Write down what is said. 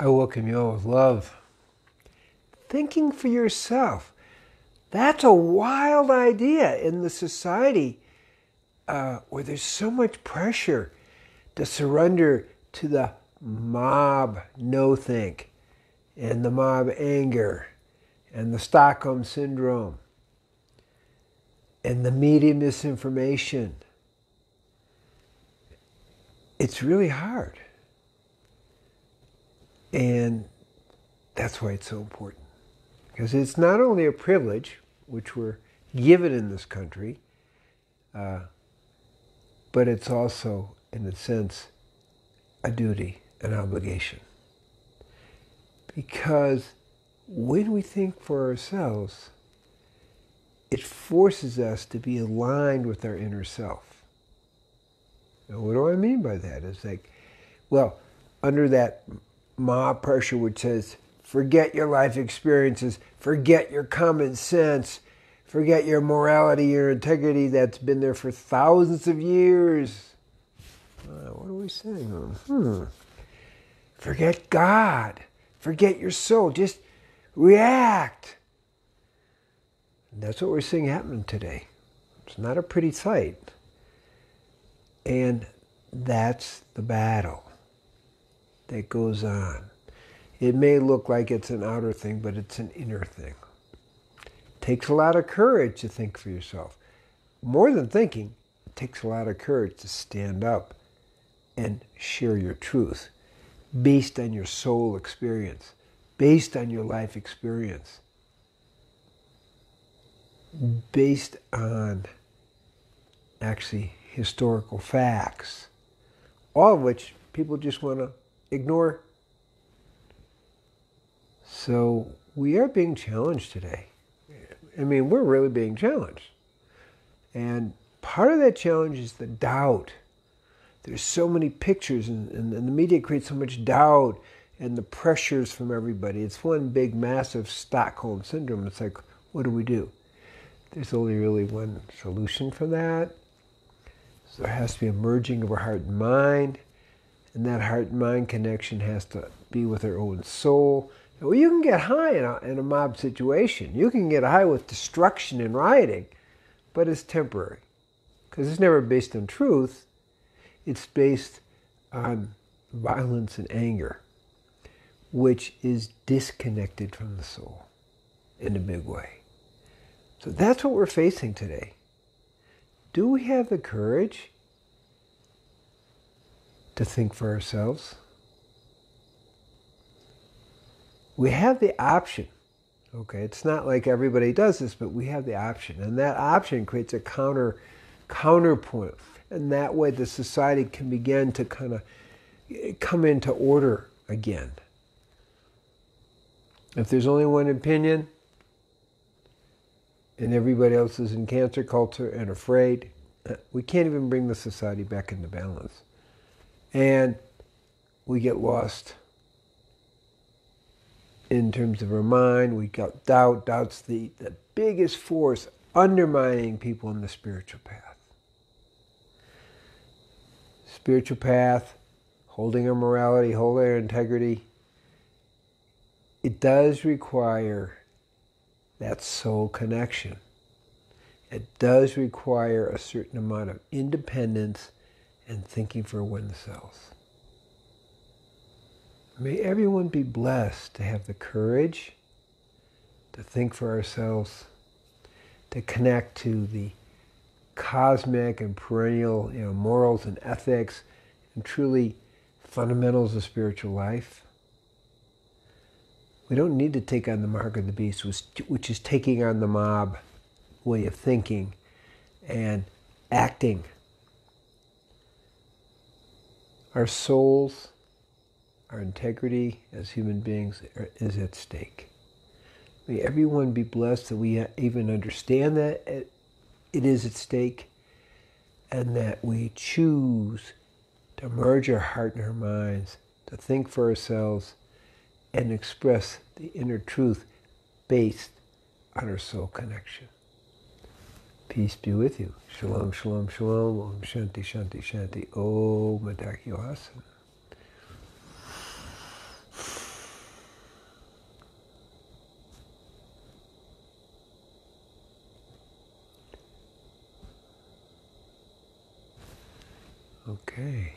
I welcome you all with love. Thinking for yourself. That's a wild idea in the society uh, where there's so much pressure to surrender to the mob no think and the mob anger and the Stockholm syndrome and the media misinformation. It's really hard. And that's why it's so important. Because it's not only a privilege, which we're given in this country, uh, but it's also, in a sense, a duty, an obligation. Because when we think for ourselves, it forces us to be aligned with our inner self. Now, what do I mean by that? It's like, well, under that mob pressure which says, forget your life experiences, forget your common sense, forget your morality, your integrity that's been there for thousands of years. Uh, what are we saying? Hmm. Forget God. Forget your soul. Just react. And that's what we're seeing happening today. It's not a pretty sight. And that's the battle that goes on. It may look like it's an outer thing, but it's an inner thing. It takes a lot of courage to think for yourself. More than thinking, it takes a lot of courage to stand up and share your truth based on your soul experience, based on your life experience based on actually historical facts, all of which people just want to ignore. So we are being challenged today. I mean, we're really being challenged. And part of that challenge is the doubt. There's so many pictures, and, and, and the media creates so much doubt and the pressures from everybody. It's one big, massive Stockholm syndrome. It's like, what do we do? There's only really one solution for that. So there has to be a merging of our heart and mind, and that heart mind connection has to be with our own soul. Well, you can get high in a, in a mob situation. You can get high with destruction and rioting, but it's temporary because it's never based on truth. It's based on violence and anger, which is disconnected from the soul in a big way. So that's what we're facing today. Do we have the courage to think for ourselves? We have the option. Okay, it's not like everybody does this, but we have the option, and that option creates a counter counterpoint, and that way the society can begin to kind of come into order again. If there's only one opinion, and everybody else is in cancel culture and afraid, we can't even bring the society back into balance. And we get lost in terms of our mind. We got doubt. Doubt's the, the biggest force undermining people in the spiritual path. Spiritual path, holding our morality, holding our integrity, it does require that soul connection. It does require a certain amount of independence and thinking for oneself. May everyone be blessed to have the courage to think for ourselves, to connect to the cosmic and perennial you know, morals and ethics and truly fundamentals of spiritual life. We don't need to take on the mark of the beast, which is taking on the mob way of thinking and acting. Our souls, our integrity as human beings is at stake. May everyone be blessed that we even understand that it is at stake and that we choose to merge our heart and our minds, to think for ourselves and express the inner truth based on our soul connection. Peace be with you. Shalom, shalom, shalom. Om Shanti, Shanti, Shanti. Om Adakyo Okay.